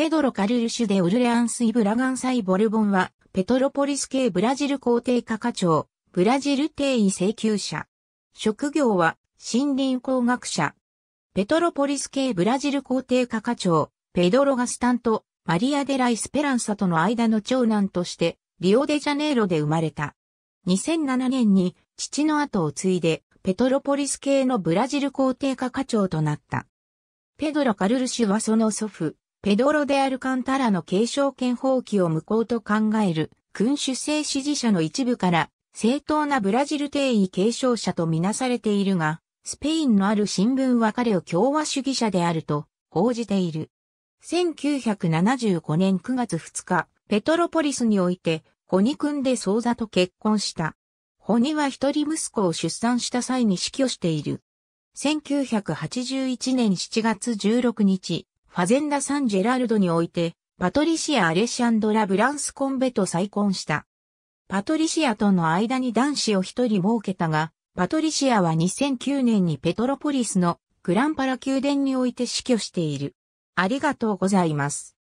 ペドロ・カルルシュでオルレアンス・イブラガンサイ・ボルボンは、ペトロポリス系ブラジル皇帝課課長、ブラジル帝位請求者。職業は、森林工学者。ペトロポリス系ブラジル皇帝課課長、ペドロ・ガスタンとマリア・デラ・イスペランサとの間の長男として、リオデジャネイロで生まれた。2007年に父の後を継いで、ペトロポリス系のブラジル皇帝課課長となった。ペドロ・カルルシュはその祖父、ペドロ・デ・アルカンタラの継承権放棄を無効と考える、君主制支持者の一部から、正当なブラジル帝位継承者とみなされているが、スペインのある新聞は彼を共和主義者であると報じている。1975年9月2日、ペトロポリスにおいて、ホニ君でソーザと結婚した。ホニは一人息子を出産した際に死去している。1981年7月16日、ファゼンダ・サン・ジェラルドにおいて、パトリシア・アレシャンドラ・ブランスコンベと再婚した。パトリシアとの間に男子を一人設けたが、パトリシアは2009年にペトロポリスのグランパラ宮殿において死去している。ありがとうございます。